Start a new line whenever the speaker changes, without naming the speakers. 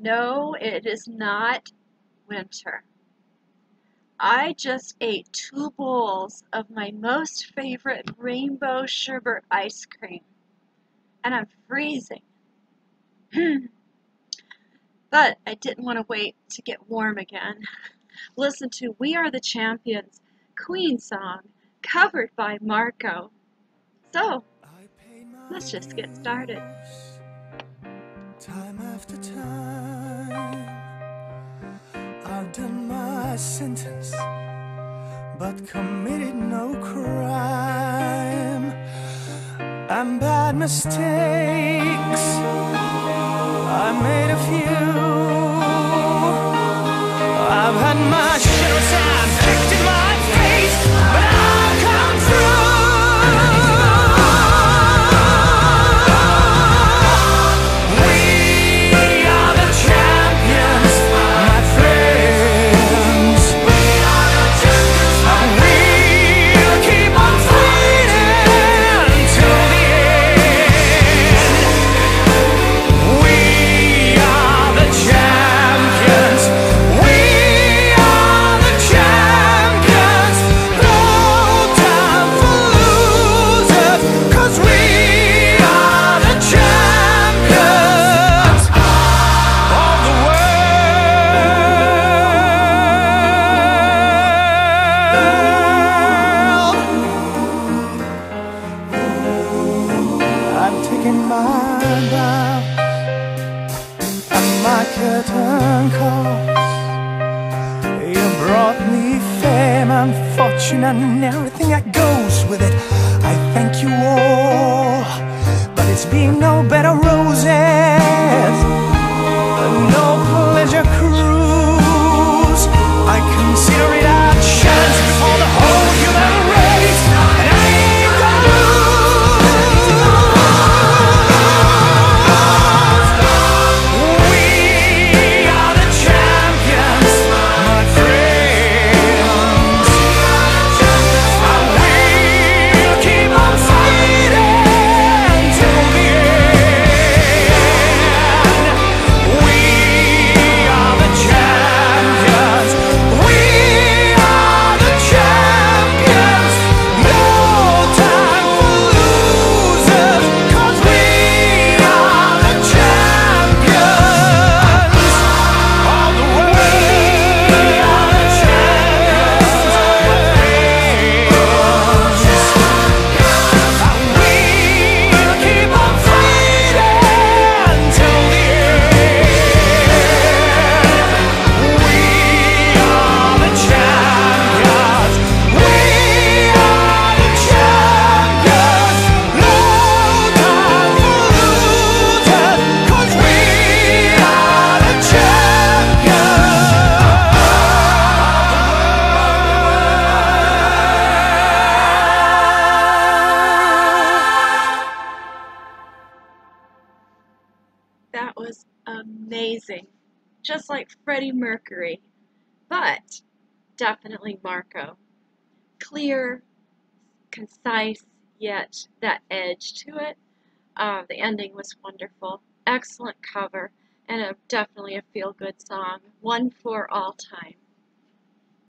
No, it is not winter. I just ate two bowls of my most favorite rainbow sherbet ice cream, and I'm freezing. Hmm. but I didn't want to wait to get warm again. Listen to We Are the Champions, Queen song, covered by Marco. So, let's just get started.
Time after time, I've done my sentence, but committed no crime. And bad mistakes, I made a few. I've had my share of time I'm taking my bow and my curtain calls. You brought me fame and fortune and everything that goes with it. I thank you all, but it's been no bed
That was amazing. Just like Freddie Mercury, but definitely Marco. Clear, concise, yet that edge to it. Uh, the ending was wonderful. Excellent cover, and a, definitely a feel good song. One for all time.